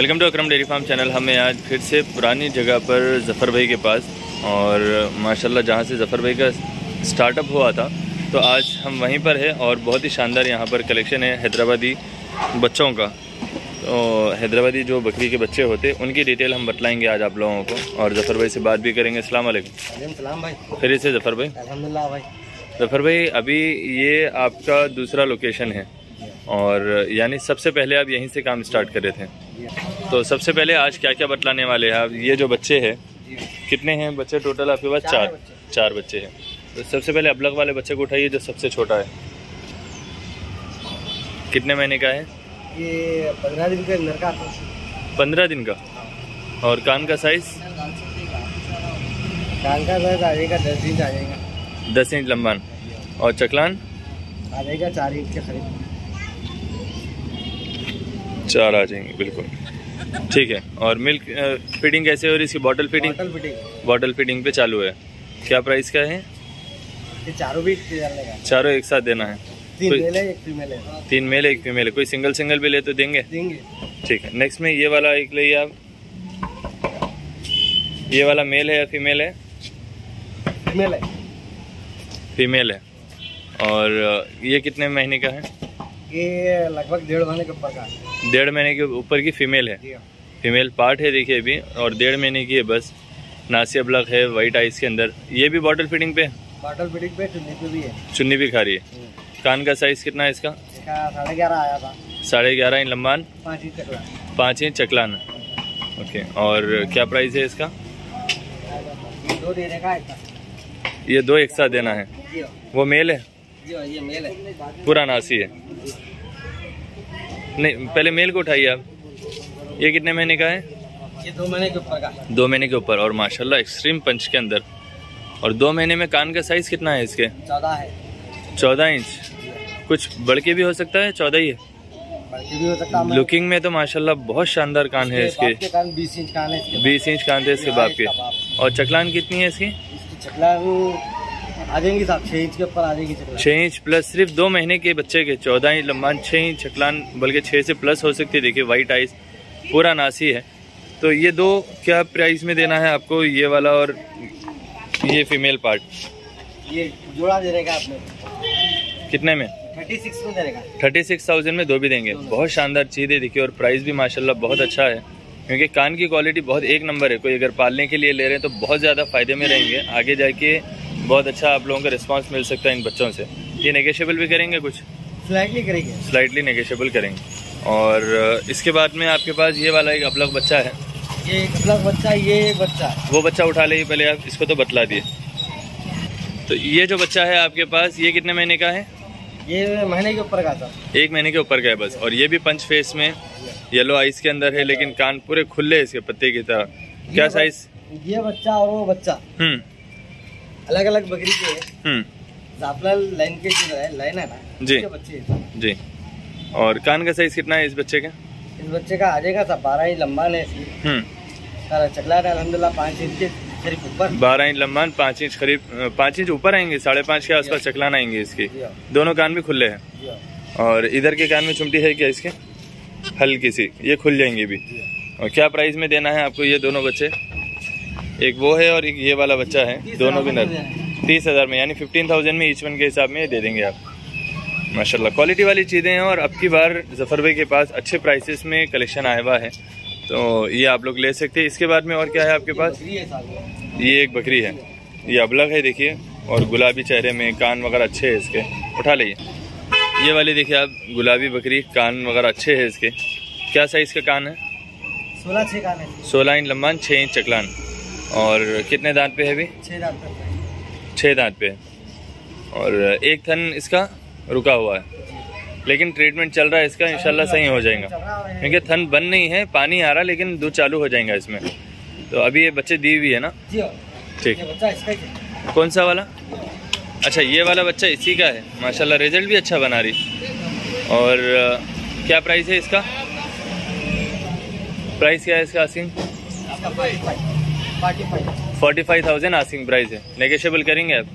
Welcome to Akram dairy farm channel. हमें आज फिर से पुरानी जगह पर जफ़र भाई के पास और माशाल्लाह जहाँ से जफ़र भाई का स्टार्टअप हुआ था तो आज हम वहीं पर है और बहुत ही शानदार यहाँ पर कलेक्शन है हैदराबादी बच्चों का। तो हैदराबादी जो बकरी के बच्चे होते उनकी डिटेल हम बतलाएँगे आज आप लोगों को और जफ़र भाई से बात भी करेंगे। अस्सलाम वालेकुम। भाई। फिर से जफ़र भाई। अल्हम्दुलिल्लाह भाई। जफ़र भाई अभी ये आपका दूसरा लोकेशन है और यानी सबसे पहले आप यहीं से काम स्टार्ट कर रहे थे। तो सबसे पहले आज क्या क्या बतलाने वाले हैं? आप ये जो बच्चे हैं कितने हैं बच्चे टोटल आपके पास चार चार बच्चे। हैं। तो सबसे पहले अबलग वाले बच्चे को उठाइए जो सबसे छोटा है। कितने महीने का है? ये पंद्रह दिन के अंदर का पंद्रह दिन का। और कान का साइज़ कान का दर्द आ जाएगा दस इंच आ जाएगा दस इंच लंबान। और चकलान? आ जाएगा चार इंच के करीब। चार आ जाएँगे बिल्कुल। ठीक है और मिल्क फीडिंग कैसे हो रही है इसकी? Bottle feeding bottle fitting feeding पे चालू है। क्या प्राइस का है? चारों भी चारों एक साथ देना है। तीन मेल है एक फीमेल है। तीन मेल एक फीमेल कोई सिंगल सिंगल भी ले तो देंगे? देंगे। ठीक है नेक्स्ट में ये वाला एक लिए आप। ये वाला मेल है या फीमेल है? फीमेल है। फीमेल है। और ये कितने महीने का है? ये लगभग डेढ़ महीने के ऊपर का है। डेढ़ महीने के ऊपर की फीमेल है। हाँ। फीमेल पार्ट है देखिए अभी और डेढ़ महीने की है बस। नासिया ब्लक है वाइट आइस के अंदर। ये भी बॉटल फीडिंग पे? बॉटल फिटिंग पे चुन्नी पे भी है। चुन्नी भी खा रही है। कान का साइज़ कितना है इसका? साढ़े ग्यारह आया था। साढ़े ग्यारह इंच लंबान? पाँच इंच तक पाँच इंच चकलान। ओके और क्या प्राइस है इसका? दो देने का ये दो एक साथ देना है। हाँ। वो मेल है? हाँ, ये मेल है। पूरा नासी है। नहीं पहले मेल को उठाइए आप। ये कितने महीने का है? ये दो महीने के ऊपर का। दो महीने के ऊपर और माशाल्लाह एक्सट्रीम पंच के अंदर। और दो महीने में कान का साइज़ कितना है इसके? चौदह है। चौदह इंच। कुछ बढ़ के भी हो सकता है? चौदह ही है। बल्कि भी हो सकता है लुकिंग में तो माशाल्लाह बहुत शानदार कान है इसके कान बीस इंच कान है इसके बीस इंच कान थे इसके बाप के। और चकलान कितनी है इसकी? इसकी चकला आ जाएँगी साहब छह इंच के ऊपर आ जाएगी चकला। छः इंच प्लस सिर्फ़ दो महीने के बच्चे के चौदह इंच लंबान छः इंच चकलान बल्कि छः से प्लस हो सकती है। देखिए वाइट आइस पूरा नासी है। तो ये दो क्या प्राइस में देना है आपको ये वाला और ये फीमेल पार्ट ये जोड़ा देने का आपने। कितने में? थर्टी सिक्स थाउज़ेंड में दो भी देंगे। बहुत शानदार चीज़ है। देखिए और प्राइस भी माशाल्लाह बहुत अच्छा है। क्योंकि कान की क्वालिटी बहुत एक नंबर है। कोई अगर पालने के लिए ले रहे हैं तो बहुत ज़्यादा फ़ायदे में रहेंगे। आगे जाके बहुत अच्छा आप लोगों का रिस्पांस मिल सकता है इन बच्चों से। ये नेगेशियबल भी करेंगे कुछ? स्लाइटली करेंगे। स्लाइटली नेगेशियबल करेंगे। और इसके बाद में आपके पास ये वाला एक अपलग बच्चा है। ये कपड़ा बच्चा ये एक बच्चा। वो बच्चा उठा ले पहले आप इसको तो बतला दिए। तो ये जो बच्चा है आपके पास ये कितने महीने का है? ये महीने के ऊपर का था। एक महीने के ऊपर का है बस। और ये भी पंच फेस में येलो आइस के अंदर है लेकिन कान पूरे खुले हैं इसके पत्ते की तरह। क्या साइज़ ये बच्चा और वो बच्चा। हम्म। अलग अलग बकरी के हैं। हम्म। जाफलाल लाइन के जो है लाइन है ना जी। बच्चे जी। और कान का साइज़ कितना है इस बच्चे का? इस बच्चे का आ जाएगा सब बारह ही लंबा है इसकी। हम्म। चकला है अलहमदिल्ला पाँच इंच के करीब ऊपर। बारह इंच लंबान पाँच इंच करीब पाँच इंच ऊपर आएँगे साढ़े पाँच के आसपास चकलान आएँगे इसकी। दोनों कान भी खुले हैं। और इधर के कान में चुमटी है क्या इसके? हल्की सी ये खुल जाएँगे भी। और क्या प्राइस में देना है आपको ये दोनों बच्चे? एक वो है और एक ये वाला बच्चा है दोनों भी नर तीस हज़ार में यानी फिफ्टीन थाउज़ेंड में ईच वन के हिसाब में दे देंगे आप। माशाल्लाह क्वालिटी वाली चीज़ें हैं और अब की बार ज़फ़र भाई के पास अच्छे प्राइसेस में कलेक्शन आया हुआ है। तो ये आप लोग ले सकते हैं। इसके बाद में और क्या है आपके पास? ये एक बकरी है। ये अबलग है देखिए और गुलाबी चेहरे में कान वगैरह अच्छे हैं इसके। उठा लीजिए। ये वाली देखिए आप गुलाबी बकरी कान वगैरह अच्छे हैं इसके। क्या साइज़ का कान है? सोलह छः कान है। सोलह इंच लंबान छः इंच चकलान। और कितने दांत पे है अभी? छः दांत तक छः दांत पे और एक थन इसका रुका हुआ है। लेकिन ट्रीटमेंट चल रहा है इसका इंशाल्लाह सही हो जाएगा। क्योंकि थन बंद नहीं है पानी आ रहा लेकिन दूध चालू हो जाएगा इसमें। तो अभी ये बच्चे दी हुई है ना? हाँ, ठीक। कौन सा वाला? अच्छा ये वाला बच्चा इसी का है। माशाल्लाह रिज़ल्ट भी अच्छा बना रही। और क्या प्राइस है इसका? प्राइस क्या है इसका इसका forty five thousand asking price है। नेगोशियबल करेंगे आप?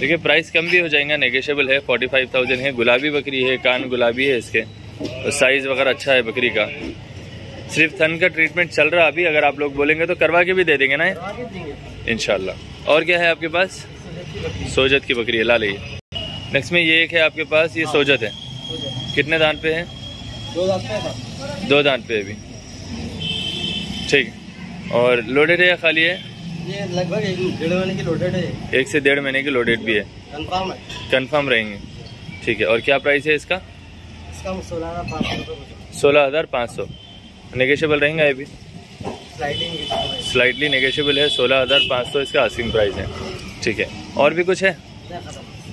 देखिए प्राइस कम भी हो जाएगा नेगोशियबल है। फोर्टी फाइव थाउज़ेंड है। गुलाबी बकरी है कान गुलाबी है इसके। और साइज़ वगैरह अच्छा है बकरी का। सिर्फ़ थन का ट्रीटमेंट चल रहा है अभी। अगर आप लोग बोलेंगे तो करवा के भी दे देंगे ना इनशाला और क्या है आपके पास? सोजत की बकरी है। ला लीजिए। नेक्स्ट में ये एक है आपके पास। ये सोजत है। कितने दान पे है? दो दांत पे है। सर दो दांत पे अभी। ठीक। है और लोडेड है या खाली है? ये लगभग एक डेढ़ महीने की लोडेड है एक से डेढ़ महीने की लोडेड भी है। कंफर्म है। कंफर्म रहेंगे। ठीक है और क्या प्राइस है इसका? इसका सोलह हज़ार पाँच सौ नेगेशियबल रहेंगे ये भी स्लाइटली नेगेशियबल है सोलह हज़ार पाँच सौ इसका आसिंग प्राइस है। ठीक है और भी कुछ है?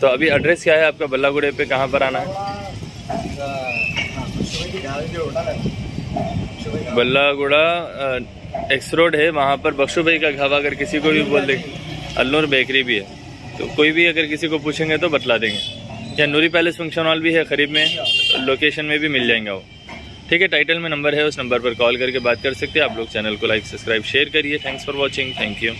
तो अभी एड्रेस क्या है आपका? बल्लागुड़े पे कहाँ पर आना है? बल्लागुड़ा एक्स रोड है, वहाँ पर बख्शू भाई का घावा अगर किसी को भी बोल दे, अल्नूर बेकरी भी है। तो कोई भी अगर किसी को पूछेंगे तो बतला देंगे। या नूरी पैलेस फ़ंक्शन हॉल भी है करीब में, लोकेशन में भी मिल जाएँगे वो। ठीक है, टाइटल में नंबर है, उस नंबर पर कॉल करके बात कर सकते हैं। आप लोग चैनल को लाइक, सब्सक्राइब, शेयर करिए। Thanks for watching thank you